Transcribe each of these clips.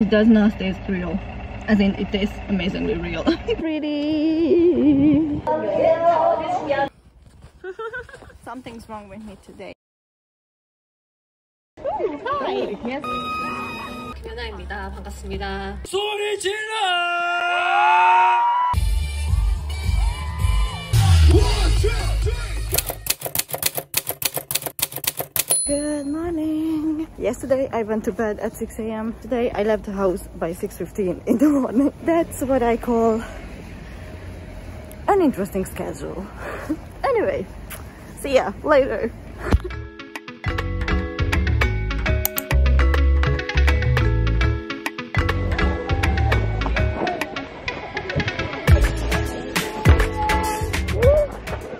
It does not taste real. As in, it tastes amazingly real. Pretty. Something's wrong with me today. Ooh, hi. Yes. 현아입니다. 반갑습니다. 소리 질러! Good morning. Yesterday I went to bed at 6 a.m. Today I left the house by 6.15 in the morning. That's what I call an interesting schedule. anyway, see ya later.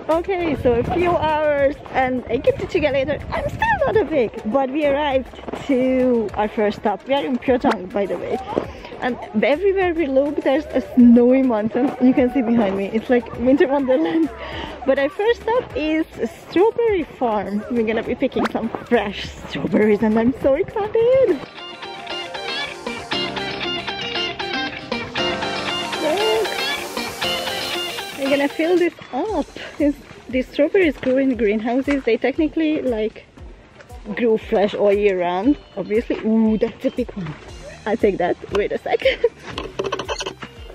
Okay, so a few hours and a kimchi later. I'm still not awake, but we arrived to our first stop. We are in Pyeongchang, by the way. And everywhere we look, there's a snowy mountain. You can see behind me. It's like winter wonderland. But our first stop is strawberry farm. We're gonna be picking some fresh strawberries and I'm so excited. Look. We're gonna fill this up. These strawberries grow in greenhouses. They technically like grow fresh all year round. Obviously, ooh, that's a big one. I take that. Wait a second.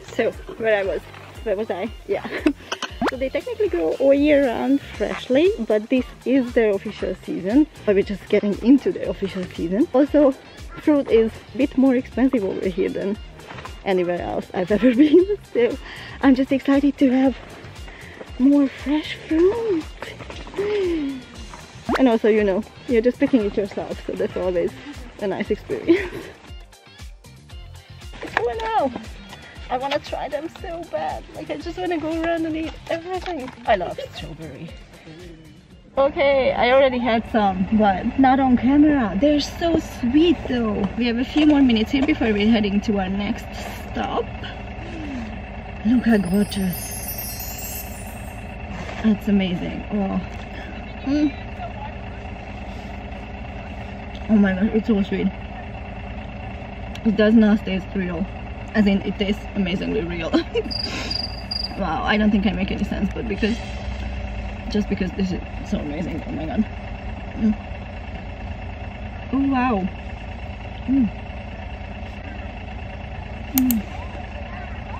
so, where I was, where was I? Yeah. so they technically grow all year round freshly, but this is their official season. But we're just getting into the official season. Also, fruit is a bit more expensive over here than anywhere else I've ever been. So I'm just excited to have more fresh fruit. And also, you know, you're just picking it yourself, so that's always a nice experience. oh no! I want to try them so bad. Like, I just want to go around and eat everything. I love strawberry. Okay, I already had some, but not on camera. They're so sweet though. We have a few more minutes here before we're heading to our next stop. Look how gorgeous. That's amazing. Oh. Mm. Oh my god, it's so sweet. It does not taste real. As in, it tastes amazingly real. wow, I don't think I make any sense, but because just because this is so amazing. Oh my god. Mm. Oh wow. Mm. Mm.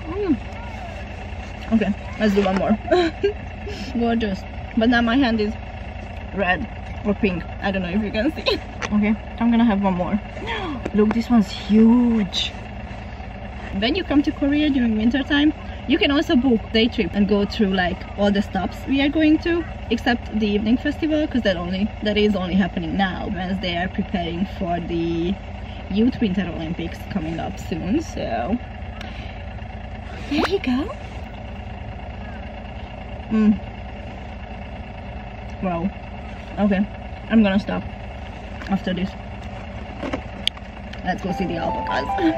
Mm. Okay, let's do one more. Gorgeous. But now my hand is red or pink. I don't know if you can see. okay, I'm gonna have one more. Look, this one's huge. When you come to Korea during winter time, you can also book day trip and go through like all the stops we are going to except the evening festival because that only that is only happening now as they are preparing for the youth winter olympics coming up soon so there you go mm. wow okay i'm gonna stop after this let's go see the alpacas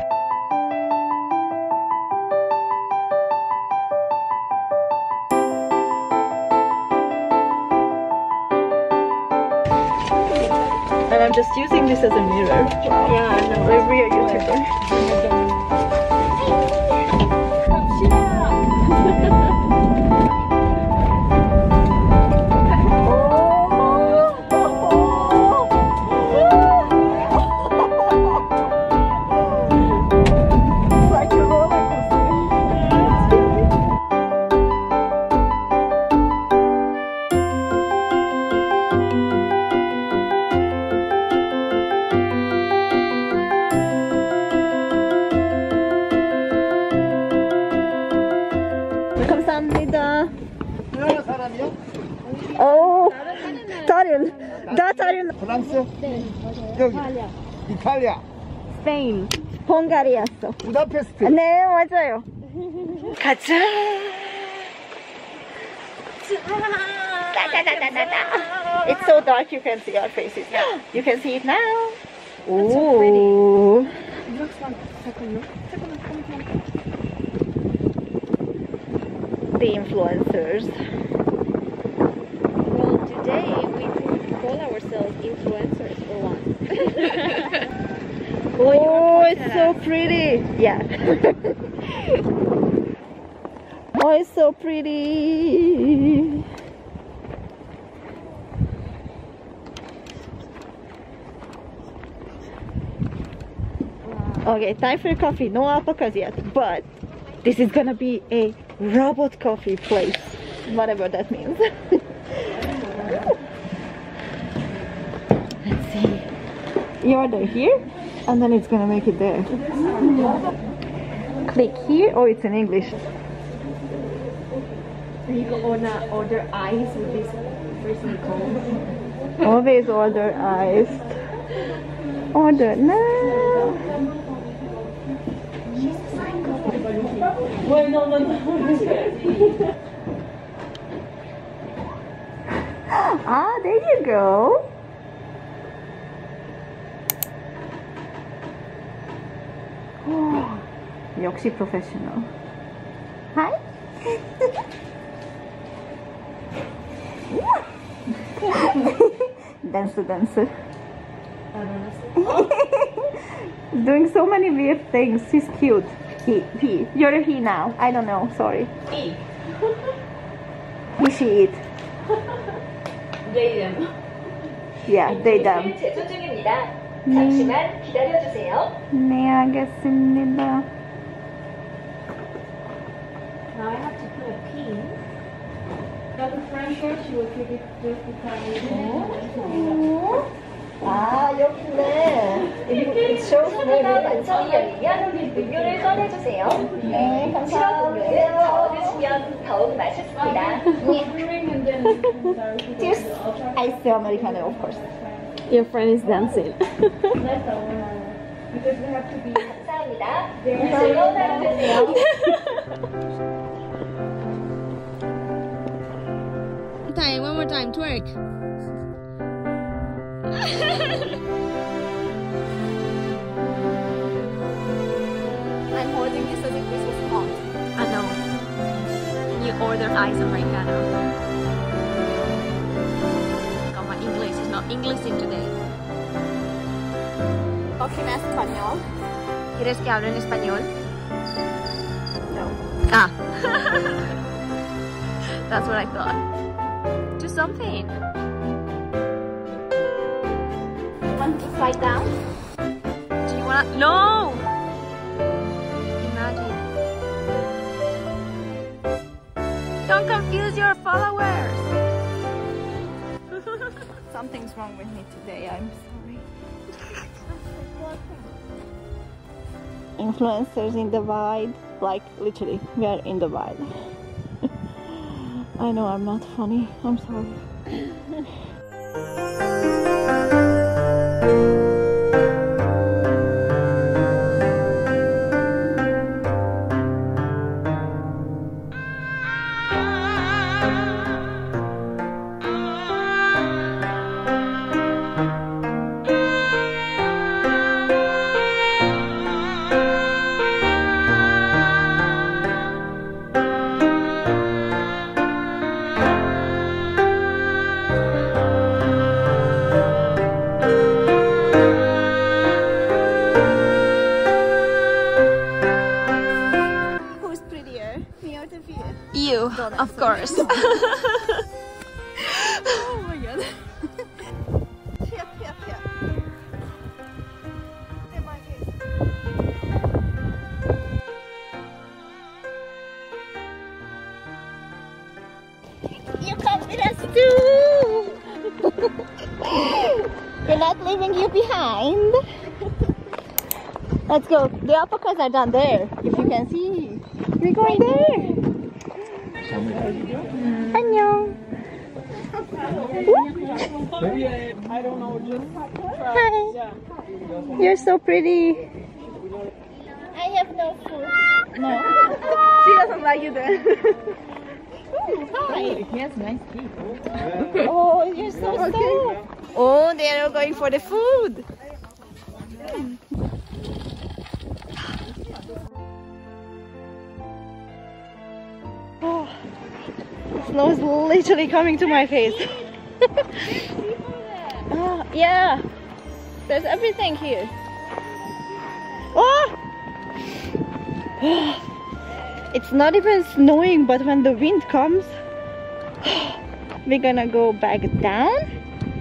And I'm just using this as a mirror. Wow. Yeah, I know. Like we are YouTuber. 헝가리였어. 부다페스트 네, 맞아요. 가자. 따다다다다다. It's so dark you can see our faces. You can see it now. Ooh. The influencers. Well, today we could call ourselves influencers for once. Oh, it's so pretty. Yeah. oh, it's so pretty. Okay, time for coffee. No alpacas yet, but this is gonna be a robot coffee place. Whatever that means. Let's see. You order here, and then it's gonna make it there. Click here. Oh, it's in English. You can order, order ice with this freezing cold. Always order iced. Order now. Wait, no, no, no. Ah, there you go. 역시 프로페셔널. Hi. dance, dance. Doing so many weird things. He's cute. He, he. You're a he now. I don't know. Sorry. E. He, she, it. They them. Yeah, they, them. 제조 중입니다. 잠시만 기다려주세요. 네, 알겠습니다. pin. Now the front door, she will take it just the 아, 여기는 주문이 완성이 열리면 음료를 꺼내주세요. 네, 실험 음료는 저어주시면 더욱 맛있습니다. Cheers. Iced Americano, of course. Your friend is dancing. 감사합니다. 즐거운 하루 되세요. Time, one more time, twerk. I'm holding this as if this was hot. I know. You ordered ice americano. God, my English is not Englishing today. Coffee en español. ¿Quieres que hable en español? No. Ah. That's what I thought. Do something. Want to fly down? Do you wanna? No! Imagine. Don't confuse your followers. Something's wrong with me today, I'm sorry. Influencers in the wild, like literally, we are in the wild. I know I'm not funny, I'm sorry. You come with us too! We're not leaving you behind. Let's go. The alpacas are down there, if you can see. We're going there. 안녕. Hi. You're so pretty. I have no food. No. she doesn't like you then. Oh, hi. He has nice teeth. oh, you're so okay. soft. Oh, they are going for the food. Oh, snow is literally coming to my face. oh, yeah, there's everything here. Oh! oh it's not even snowing, but when the wind comes, we're gonna go back down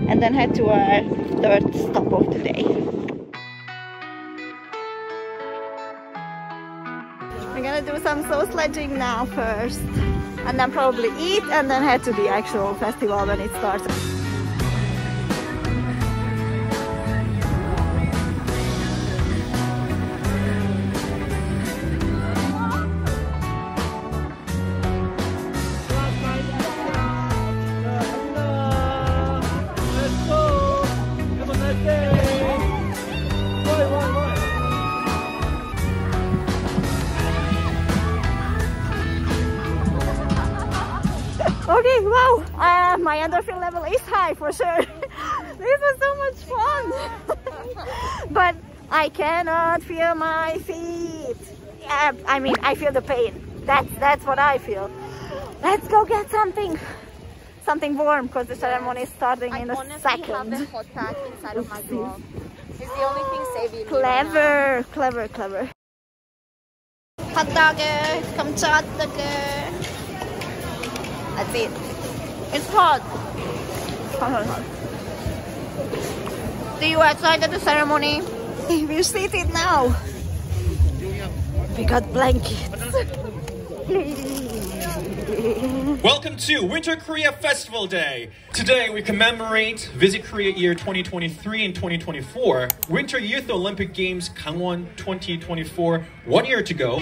and then head to our third stop of the day. We're gonna do some snow sledging now first, and then probably eat, and then head to the actual festival when it starts. Endorphin level is high for sure. this was so much fun. but I cannot feel my feet. Yeah, I mean, I feel the pain. That's that's what I feel. Let's go get something, something warm because the ceremony is starting I in a honestly second. have a hot pack inside of my glove. It's the only thing saving me. Clever, clever, clever. Hot dogger, come to hot dogger. That's it. It's hot. Hot, hot, hot. See you outside at the ceremony. We're seated now. We got blankets. Welcome to Winter Korea Festival Day. Today we commemorate Visit Korea Year 2023 and 2024, Winter Youth Olympic Games Gangwon 2024, one year to go.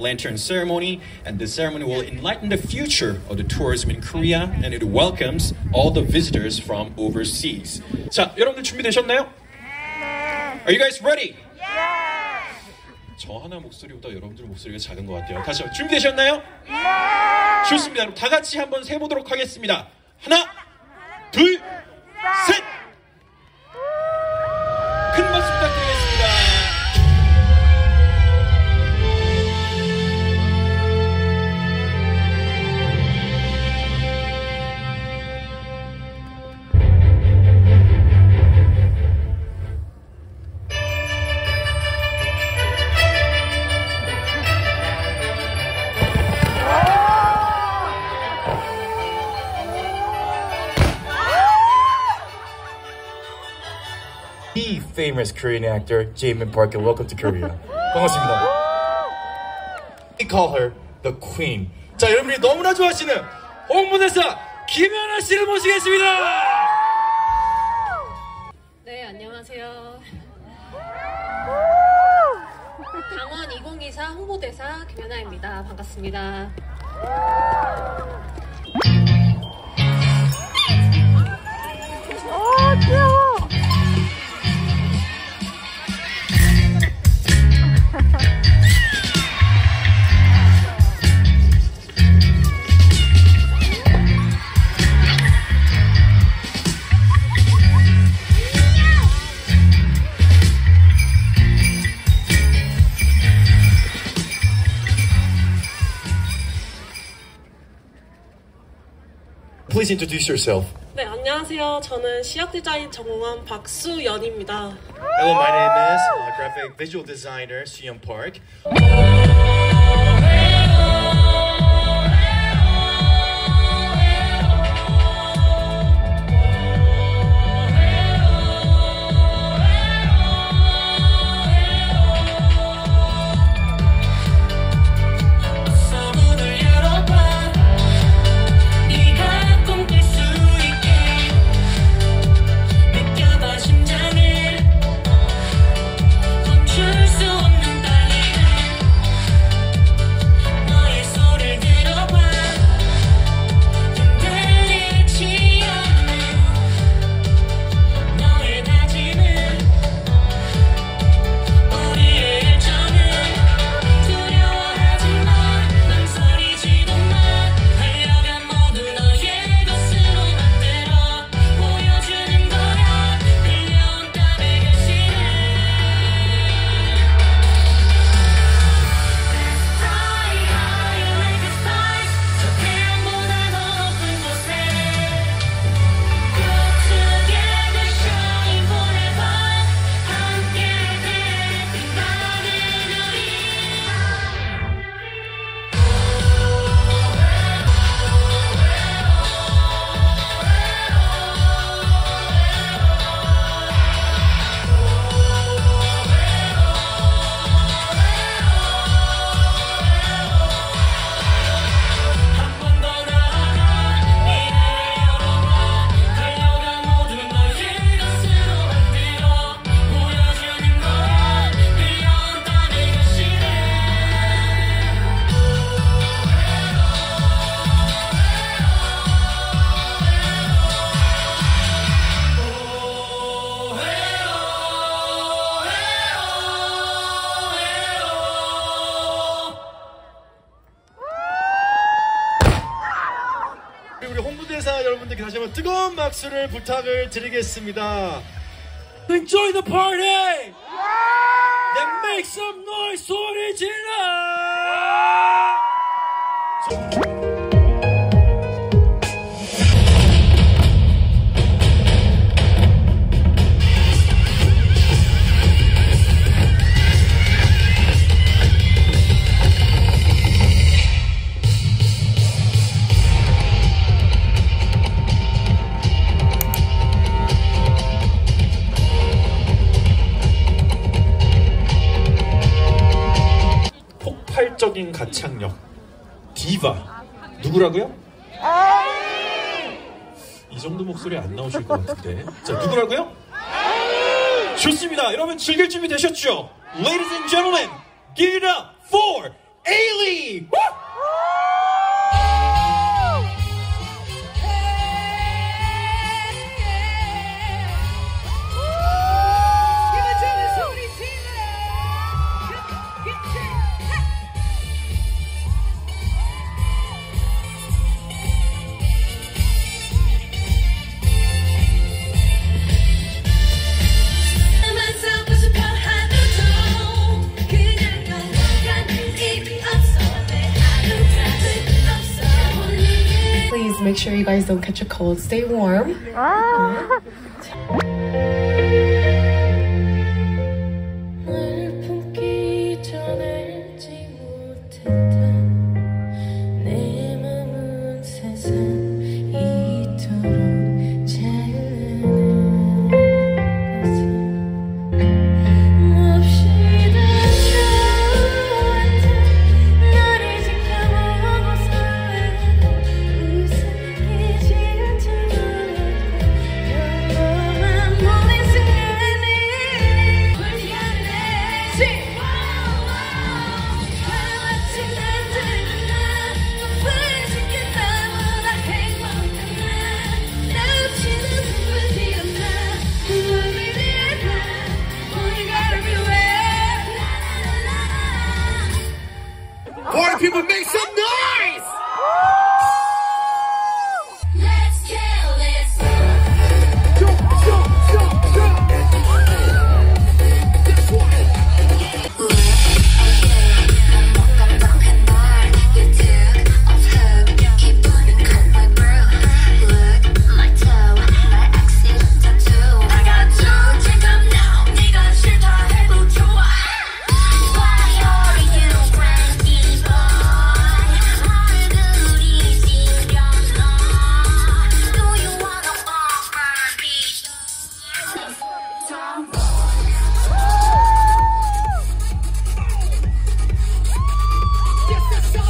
lantern ceremony, and the ceremony will enlighten the future of the tourism in Korea, and it welcomes all the visitors from overseas. 자, 여러분들 준비되셨나요? Are you guys ready? 저 하나 목소리보다 여러분들 목소리가 작은 것 같아요. 다시 한번 준비되셨나요? 좋습니다. 그럼 다 같이 한번 세보도록 하겠습니다. 하나, Famous Korean actor Jamin Park and welcome to Korea. 반갑습니다. We call her the Queen. 자, 여러분이 너무나 좋아하시는 홍문회사 김연아 씨를 모시겠습니다. 네, 안녕하세요. 강원 2024 홍보대사 김연아입니다. 반갑습니다. 어, 귀여워. Please introduce yourself. 네, 안녕하세요. 저는 시각 디자인 전공한 박수연입니다. Hello, my name is uh, graphic visual designer Suyeon Park. 홍보대사 여러분들께 다시 한번 뜨거운 박수를 부탁을 드리겠습니다. Enjoy the party! Then make some noise 소리 질러! 폭발적인 가창력 디바 누구라고요? 이 정도 목소리 안 나오실 것 같은데 자 누구라고요? 좋습니다 여러분 즐길 준비 되셨죠? Ladies and gentlemen give it up for Ailey! You guys don't catch a cold. Stay warm. Ah. 널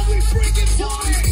we it party!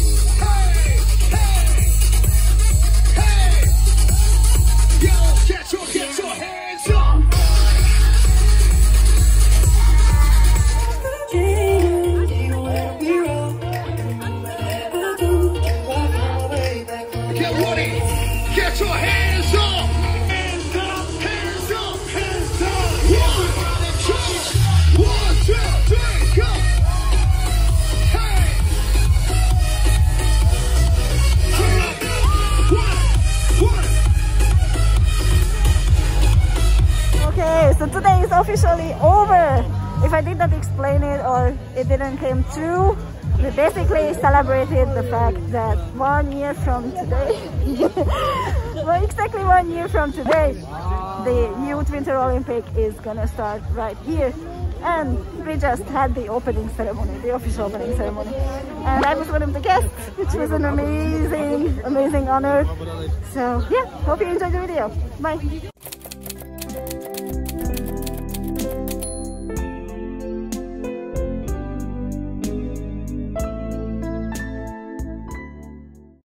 Okay, so today is officially over. If I did not explain it or it didn't come true, we basically celebrated the fact that one year from today, well, exactly one year from today, the Youth Winter Olympic is gonna start right here. And we just had the opening ceremony, the official opening ceremony. And I was one of the guests, which was an amazing, amazing honor. So yeah, hope you enjoyed the video. Bye.